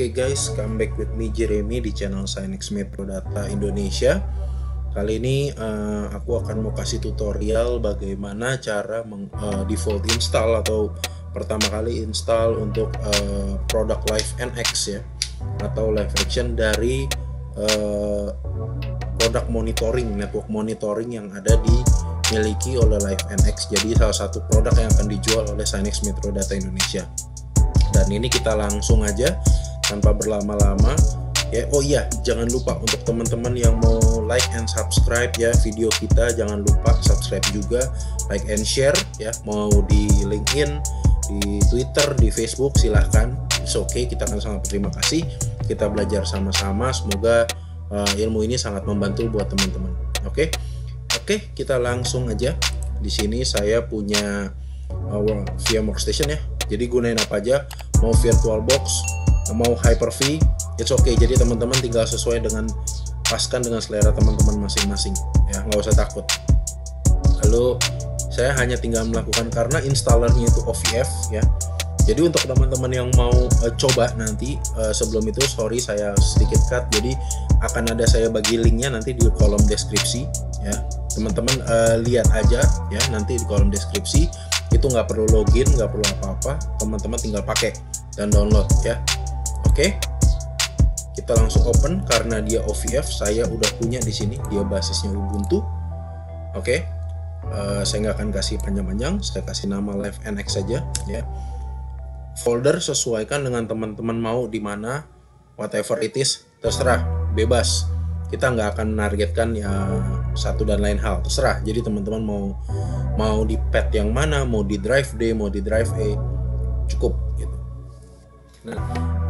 Oke okay guys, come back with me Jeremy di channel Synex Metro Data Indonesia. Kali ini uh, aku akan mau kasih tutorial bagaimana cara meng, uh, default install atau pertama kali install untuk uh, produk Live NX ya atau live action dari uh, produk monitoring network monitoring yang ada dimiliki oleh Live NX. Jadi salah satu produk yang akan dijual oleh Synex Metro Data Indonesia. Dan ini kita langsung aja tanpa berlama-lama. Ya oh iya jangan lupa untuk teman-teman yang mau like and subscribe ya video kita jangan lupa subscribe juga like and share ya. Mau di LinkedIn di Twitter di Facebook silahkan. It's okay kita akan sangat berterima kasih. Kita belajar sama-sama semoga uh, ilmu ini sangat membantu buat teman-teman. Oke? Okay? oke okay, kita langsung aja. Di sini saya punya uh, VMware Workstation ya. Jadi gunain apa aja? Mau VirtualBox mau Hyper-V it's okay. Jadi teman-teman tinggal sesuai dengan paskan dengan selera teman-teman masing-masing ya. Nggak usah takut. Lalu saya hanya tinggal melakukan karena installernya itu OVF ya. Jadi untuk teman-teman yang mau uh, coba nanti uh, sebelum itu sorry saya sedikit cut. Jadi akan ada saya bagi linknya nanti di kolom deskripsi ya. Teman-teman uh, lihat aja ya nanti di kolom deskripsi. Itu nggak perlu login nggak perlu apa-apa. Teman-teman tinggal pakai dan download ya Oke. Kita langsung open karena dia OVF, saya udah punya di sini, dia basisnya Ubuntu. Oke. Uh, saya nggak akan kasih panjang-panjang, saya kasih nama Live NX saja ya. Folder sesuaikan dengan teman-teman mau di mana whatever it is, terserah, bebas. Kita nggak akan menargetkan ya satu dan lain hal, terserah. Jadi teman-teman mau mau di pad yang mana, mau di drive D, mau di drive E, cukup gitu. Nah,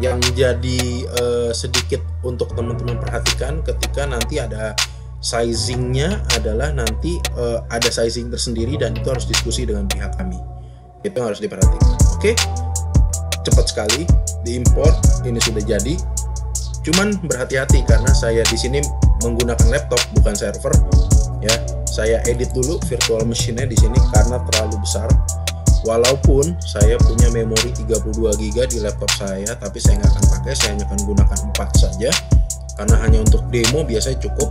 yang jadi uh, sedikit untuk teman-teman perhatikan ketika nanti ada sizingnya adalah nanti uh, ada sizing tersendiri dan itu harus diskusi dengan pihak kami. Itu yang harus diperhatikan. Oke? Cepat sekali diimport ini sudah jadi. Cuman berhati-hati karena saya di sini menggunakan laptop bukan server ya. Saya edit dulu virtual machine-nya di sini karena terlalu besar walaupun saya punya memori 32 GB di laptop saya tapi saya nggak akan pakai saya hanya akan gunakan 4 saja. Karena hanya untuk demo biasanya cukup.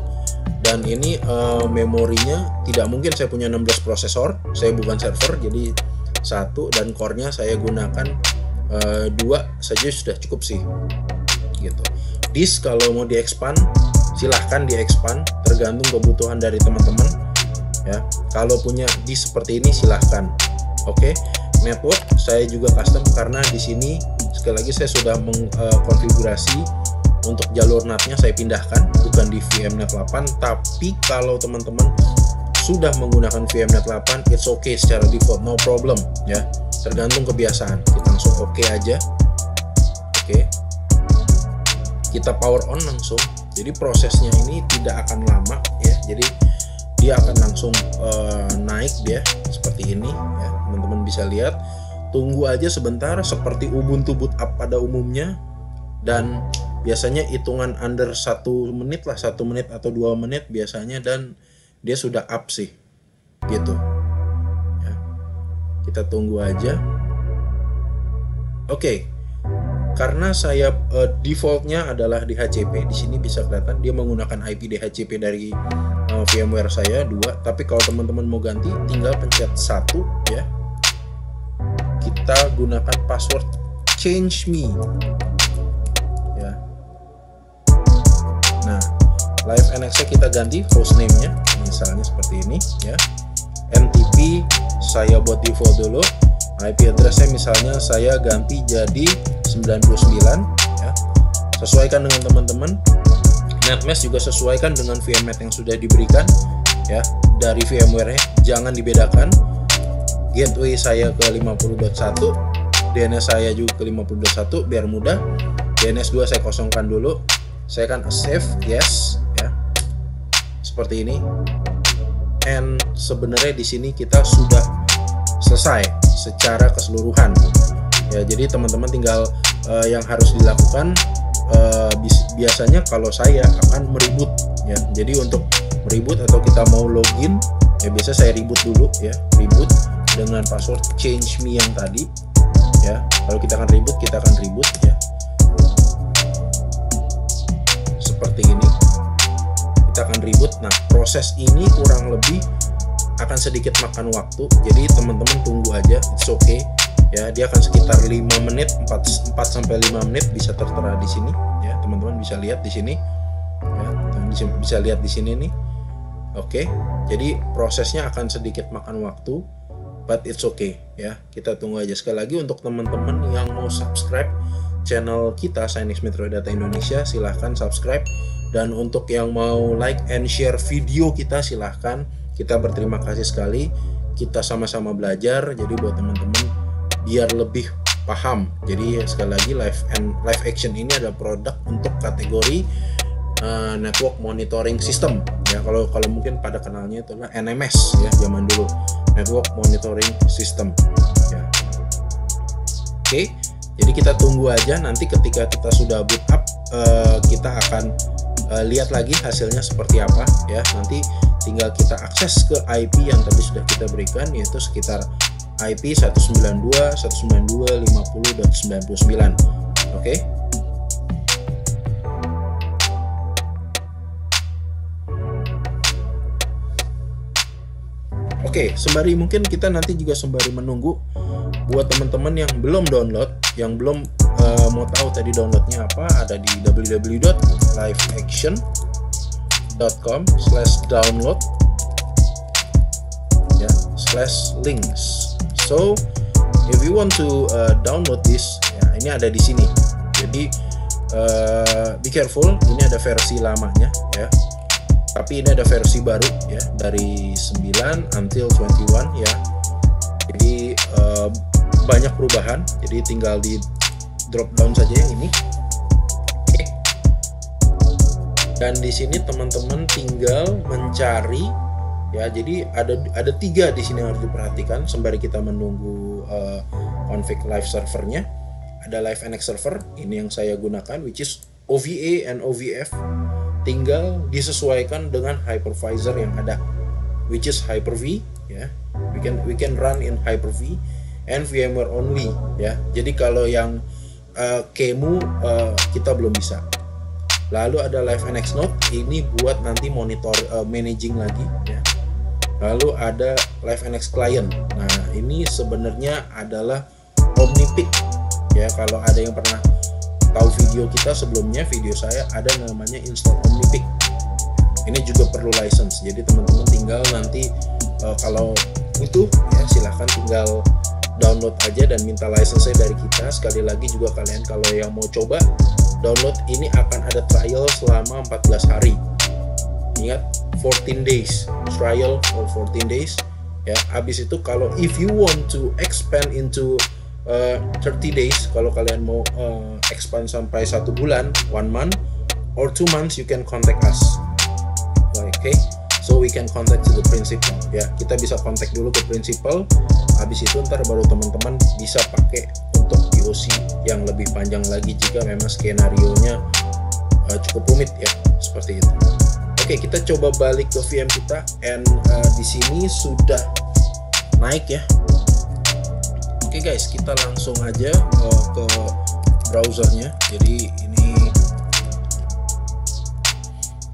Dan ini uh, memorinya tidak mungkin saya punya 16 prosesor saya bukan server jadi satu dan core-nya saya gunakan uh, dua saja sudah cukup sih gitu. Disk kalau mau di-expand silahkan di-expand tergantung kebutuhan dari teman-teman ya. Kalau punya disk seperti ini silahkan Oke, okay. saya juga custom karena di sini sekali lagi saya sudah mengkonfigurasi uh, untuk jalur NAT-nya saya pindahkan bukan di VMNet 8 tapi kalau teman-teman sudah menggunakan VMNet 8 it's okay secara default no problem ya tergantung kebiasaan kita langsung oke okay aja oke okay. kita power on langsung jadi prosesnya ini tidak akan lama ya jadi dia akan langsung uh, naik dia seperti ini ya. Teman-teman bisa lihat. Tunggu aja sebentar seperti Ubuntu boot up pada umumnya. Dan biasanya hitungan under satu menit lah satu menit atau dua menit biasanya dan dia sudah up sih. Gitu. Ya. kita tunggu aja. Oke. Okay karena saya uh, defaultnya adalah DHCP di sini bisa kelihatan dia menggunakan IP DHCP dari uh, VMware saya dua. Tapi kalau teman-teman mau ganti tinggal pencet satu ya. Kita gunakan password change me. Ya. Nah live NX kita ganti hostname nya misalnya seperti ini ya. NTP saya buat default dulu. IP addressnya misalnya saya ganti jadi 99 ya. Sesuaikan dengan teman-teman. NetMesh juga sesuaikan dengan VMnet yang sudah diberikan ya dari VMware-nya. Jangan dibedakan. Gateway saya ke 50.1, DNS saya juga ke 50.1 biar mudah. DNS 2 saya kosongkan dulu. Saya akan save yes ya. Seperti ini. And sebenarnya di sini kita sudah selesai secara keseluruhan ya jadi teman-teman tinggal uh, yang harus dilakukan uh, biasanya kalau saya akan meribut ya. Jadi untuk meribut atau kita mau login ya biasa saya ribut dulu ya. Ribut dengan password change me yang tadi ya. Kalau kita akan ribut kita akan ribut ya. Seperti ini. Kita akan ribut. Nah proses ini kurang lebih akan sedikit makan waktu. Jadi teman-teman tunggu aja it's okay ya dia akan sekitar 5 menit 4, 4 sampai 5 menit bisa tertera di sini. Ya teman-teman bisa lihat di sini. Ya teman bisa lihat di sini nih. Oke jadi prosesnya akan sedikit makan waktu but it's okay. Ya kita tunggu aja. Sekali lagi untuk teman-teman yang mau subscribe channel kita Sinix Metro Data Indonesia silahkan subscribe. Dan untuk yang mau like and share video kita silahkan. Kita berterima kasih sekali. Kita sama-sama belajar. Jadi buat teman-teman biar lebih paham. Jadi sekali lagi live and live action ini ada produk untuk kategori uh, network monitoring system. Ya kalau kalau mungkin pada kenalnya itu adalah NMS ya zaman dulu. Network monitoring system. Ya. Oke okay. jadi kita tunggu aja. Nanti ketika kita sudah boot up uh, kita akan uh, lihat lagi hasilnya seperti apa ya. Nanti tinggal kita akses ke IP yang tadi sudah kita berikan yaitu sekitar IP 192 192 50.99 oke okay? Oke, okay, sembari mungkin kita nanti juga sembari menunggu buat teman-teman yang belum download, yang belum uh, mau tahu tadi downloadnya apa, ada di www.liveaction com slash download ya slash links so if you want to uh, download this ya ini ada di sini. Jadi uh, be careful ini ada versi lamanya ya. Tapi ini ada versi baru ya dari 9 until 21 ya. Jadi uh, banyak perubahan. Jadi tinggal di drop down saja yang ini. Dan di sini teman-teman tinggal mencari ya jadi ada ada tiga di sini yang harus diperhatikan. Sembari kita menunggu uh, config live servernya ada live nx server ini yang saya gunakan which is OVA and OVF tinggal disesuaikan dengan hypervisor yang ada which is Hyper-V ya. We can we can run in Hyper-V and VMware only ya. Jadi kalau yang uh, Kemu uh, kita belum bisa. Lalu ada Live NX Note ini buat nanti monitor uh, managing lagi ya lalu ada Live NX Client. Nah ini sebenarnya adalah OmniPic ya kalau ada yang pernah tahu video kita sebelumnya video saya ada namanya install OmniPic ini juga perlu license. Jadi teman-teman tinggal nanti uh, kalau butuh ya silahkan tinggal download aja dan minta license dari kita. Sekali lagi juga kalian kalau yang mau coba download. Ini akan ada trial selama 14 hari. Ingat 14 days. Trial for 14 days. Ya habis itu kalau if you want to expand into uh, 30 days kalau kalian mau uh, expand sampai satu bulan one month or two months you can contact us. Oke okay? so we can contact to the principal. Ya kita bisa kontak dulu ke principal. Habis itu ntar baru teman-teman bisa pakai untuk POC yang lebih panjang lagi jika memang skenario nya uh, cukup rumit. Ya seperti itu. Oke, kita coba balik ke VM kita and uh, di sini sudah naik ya. Oke guys, kita langsung aja uh, ke browsernya. Jadi ini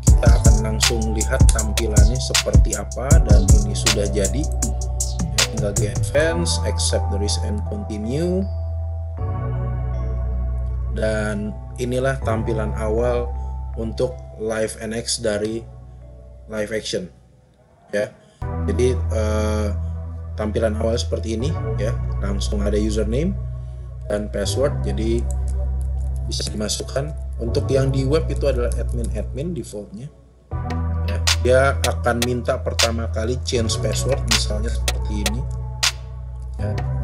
kita akan langsung lihat tampilannya seperti apa dan ini sudah jadi. Ya, tinggal di advance, accept the risk and continue dan inilah tampilan awal untuk live NX dari live action ya. Jadi uh, tampilan awal seperti ini ya. Langsung ada username dan password jadi bisa dimasukkan. Untuk yang di web itu adalah admin admin defaultnya ya. Dia akan minta pertama kali change password misalnya seperti ini ya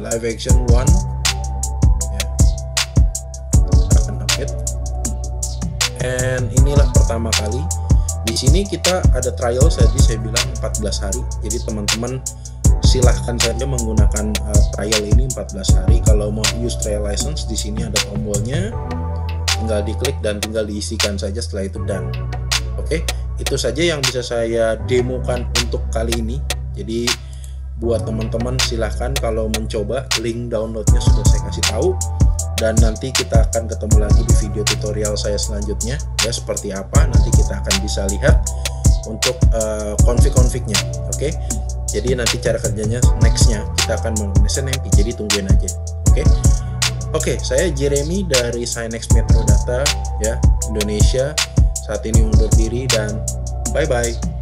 live action one. Ya. akan update. And inilah pertama kali. Di sini kita ada trial tadi saya bilang 14 hari. Jadi teman-teman silahkan saja menggunakan uh, trial ini 14 hari. Kalau mau use trial license di sini ada tombolnya. Tinggal diklik dan tinggal diisikan saja setelah itu done. Oke? Okay? itu saja yang bisa saya demokan untuk kali ini. Jadi buat teman-teman silahkan kalau mencoba link downloadnya sudah saya kasih tahu. Dan nanti kita akan ketemu lagi di video tutorial saya selanjutnya. Ya seperti apa? Nanti kita akan bisa lihat untuk uh, config-confignya oke? Okay? jadi nanti cara kerjanya nextnya kita akan menggunakan SNMP jadi tungguin aja oke? Okay? oke okay, saya Jeremy dari Synex Metro Data ya Indonesia. Saat ini undur diri dan bye bye